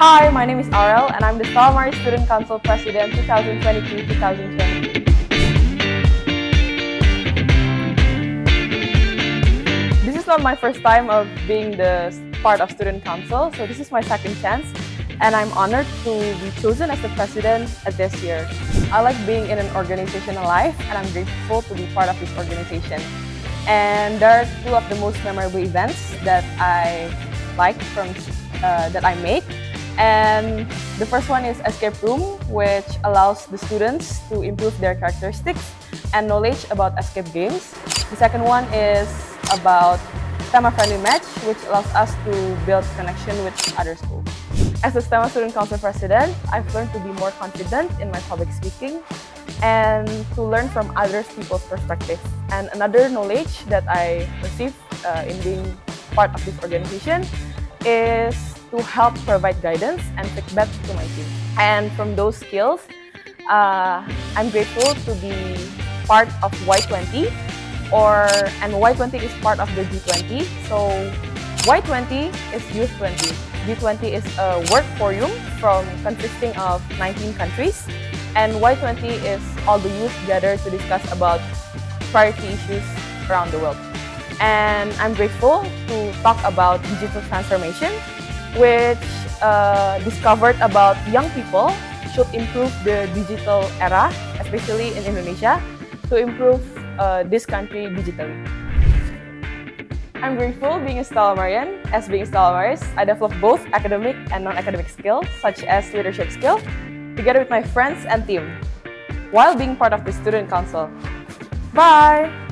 Hi, my name is Aurel and I'm the Stella Maris Student Council President 2022-2023. This is not my first time of being the part of Student Council, so this is my second chance and I'm honored to be chosen as the president at this year. I like being in an organization alive and I'm grateful to be part of this organization. And there are two of the most memorable events that I like from uh, that I make. And the first one is Escape Room, which allows the students to improve their characteristics and knowledge about escape games. The second one is about STEMA Friendly Match, which allows us to build connection with other schools. As a STEMA Student Council President, I've learned to be more confident in my public speaking and to learn from other people's perspectives. And another knowledge that I received uh, in being part of this organization is to help provide guidance and feedback to my team. And from those skills, uh, I'm grateful to be part of Y20 or and Y20 is part of the G20. So Y20 is Youth 20. G20 is a work forum from consisting of 19 countries, and Y20 is all the youth gathered to discuss about priority issues around the world. And I'm grateful to talk about digital transformation, which uh, discovered about young people should improve the digital era, especially in Indonesia, to improve uh, this country digitally. I'm grateful being a Stellamarian. As being Stella Maris, I developed both academic and non-academic skills, such as leadership skill, together with my friends and team, while being part of the student council. Bye!